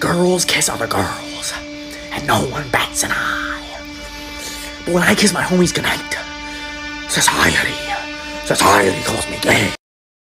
Girls kiss other girls, and no one bats an eye. But when I kiss my homies goodnight, society, society calls me gay.